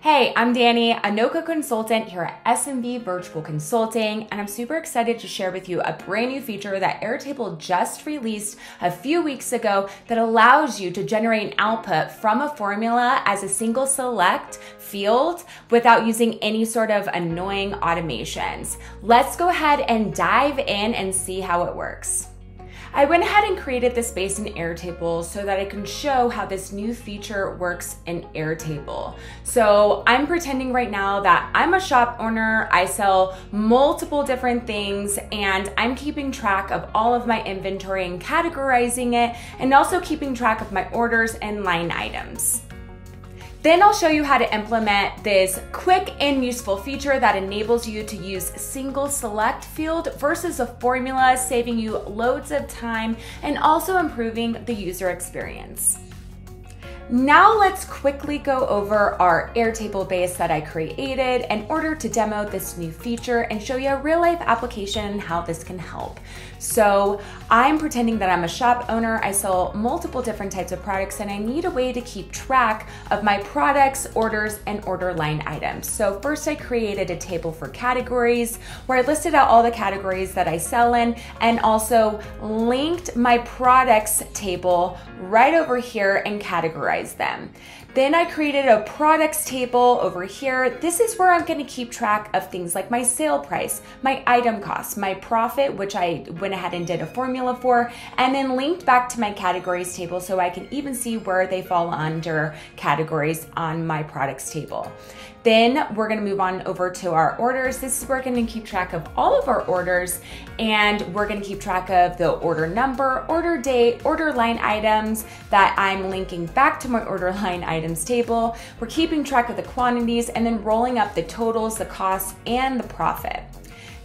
Hey, I'm Danny, a no-code consultant here at SMV Virtual Consulting, and I'm super excited to share with you a brand new feature that Airtable just released a few weeks ago that allows you to generate an output from a formula as a single select field without using any sort of annoying automations. Let's go ahead and dive in and see how it works. I went ahead and created this space in Airtable so that I can show how this new feature works in Airtable. So I'm pretending right now that I'm a shop owner, I sell multiple different things, and I'm keeping track of all of my inventory and categorizing it, and also keeping track of my orders and line items. Then I'll show you how to implement this quick and useful feature that enables you to use single select field versus a formula, saving you loads of time and also improving the user experience. Now let's quickly go over our Airtable base that I created in order to demo this new feature and show you a real life application and how this can help. So I'm pretending that I'm a shop owner. I sell multiple different types of products and I need a way to keep track of my products, orders, and order line items. So first I created a table for categories where I listed out all the categories that I sell in and also linked my products table right over here and categorized them. Then I created a products table over here. This is where I'm gonna keep track of things like my sale price, my item cost, my profit, which I went ahead and did a formula for, and then linked back to my categories table so I can even see where they fall under categories on my products table. Then we're gonna move on over to our orders. This is where we're gonna keep track of all of our orders and we're gonna keep track of the order number, order date, order line items that I'm linking back to my order line items table. We're keeping track of the quantities and then rolling up the totals, the costs, and the profit.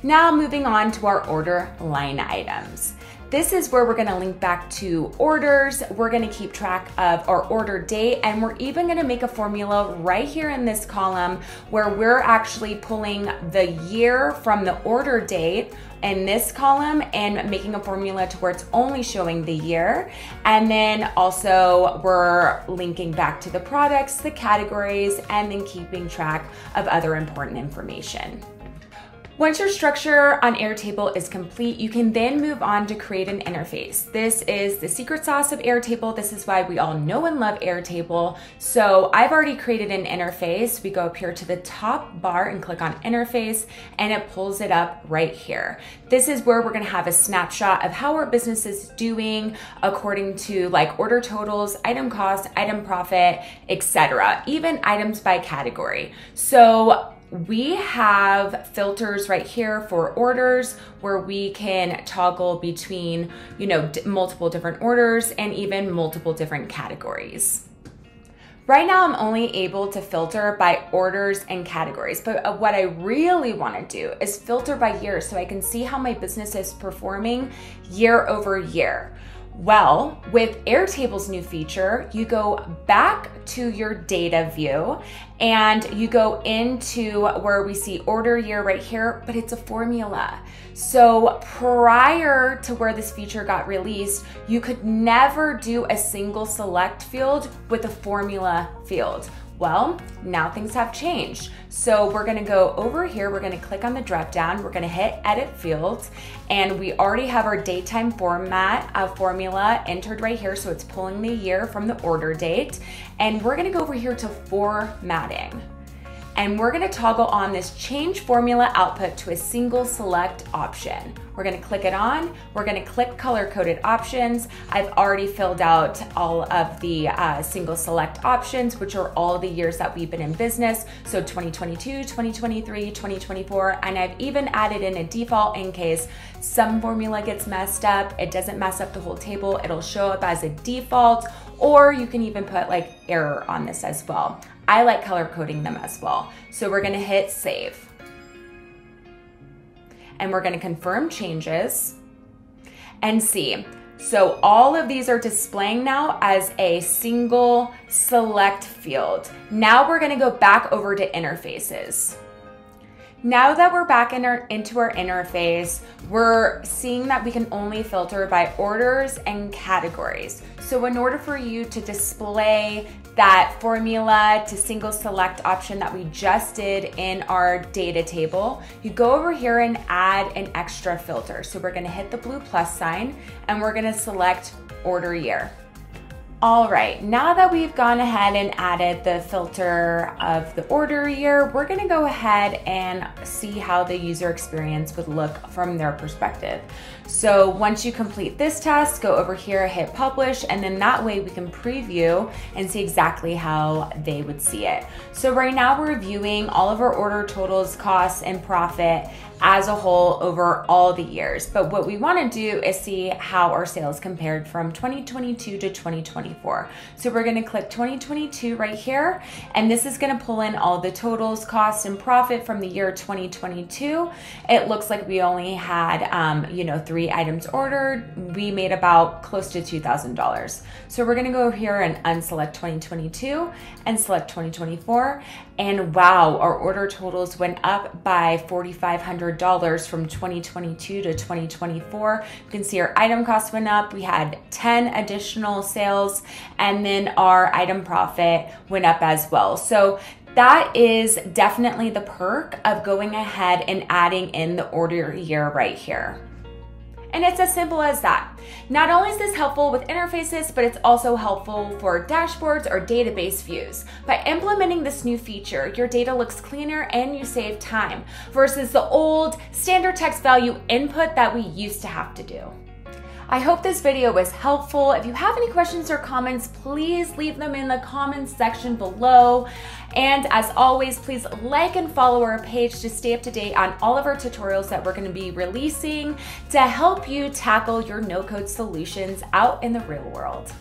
Now moving on to our order line items. This is where we're gonna link back to orders. We're gonna keep track of our order date, and we're even gonna make a formula right here in this column where we're actually pulling the year from the order date in this column and making a formula to where it's only showing the year. And then also we're linking back to the products, the categories, and then keeping track of other important information. Once your structure on Airtable is complete, you can then move on to create an interface. This is the secret sauce of Airtable. This is why we all know and love Airtable. So I've already created an interface. We go up here to the top bar and click on interface and it pulls it up right here. This is where we're gonna have a snapshot of how our business is doing according to like order totals, item cost, item profit, etc. even items by category. So we have filters right here for orders where we can toggle between, you know, multiple different orders and even multiple different categories. Right now, I'm only able to filter by orders and categories, but uh, what I really want to do is filter by year so I can see how my business is performing year over year. Well, with Airtable's new feature, you go back to your data view and you go into where we see order year right here, but it's a formula. So prior to where this feature got released, you could never do a single select field with a formula field. Well, now things have changed. So we're gonna go over here, we're gonna click on the drop down, we're gonna hit edit fields, and we already have our datetime format uh, formula entered right here. So it's pulling the year from the order date. And we're gonna go over here to formatting and we're gonna toggle on this change formula output to a single select option. We're gonna click it on, we're gonna click color coded options. I've already filled out all of the uh, single select options, which are all the years that we've been in business. So 2022, 2023, 2024, and I've even added in a default in case some formula gets messed up. It doesn't mess up the whole table. It'll show up as a default, or you can even put like error on this as well. I like color coding them as well. So we're gonna hit save. And we're gonna confirm changes and see. So all of these are displaying now as a single select field. Now we're gonna go back over to interfaces. Now that we're back in our, into our interface, we're seeing that we can only filter by orders and categories. So in order for you to display that formula to single select option that we just did in our data table, you go over here and add an extra filter. So we're gonna hit the blue plus sign and we're gonna select order year. All right, now that we've gone ahead and added the filter of the order year, we're gonna go ahead and see how the user experience would look from their perspective. So once you complete this test, go over here, hit publish, and then that way we can preview and see exactly how they would see it. So right now we're viewing all of our order totals, costs, and profit as a whole over all the years. But what we want to do is see how our sales compared from 2022 to 2024. So we're going to click 2022 right here, and this is going to pull in all the totals, cost, and profit from the year 2022. It looks like we only had, um, you know, three items ordered. We made about close to $2,000. So we're going to go here and unselect 2022 and select 2024. And wow, our order totals went up by $4,500 from 2022 to 2024. You can see our item cost went up. We had 10 additional sales, and then our item profit went up as well. So that is definitely the perk of going ahead and adding in the order year right here. And it's as simple as that. Not only is this helpful with interfaces, but it's also helpful for dashboards or database views. By implementing this new feature, your data looks cleaner and you save time versus the old standard text value input that we used to have to do. I hope this video was helpful. If you have any questions or comments, please leave them in the comments section below. And as always, please like and follow our page to stay up to date on all of our tutorials that we're gonna be releasing to help you tackle your no-code solutions out in the real world.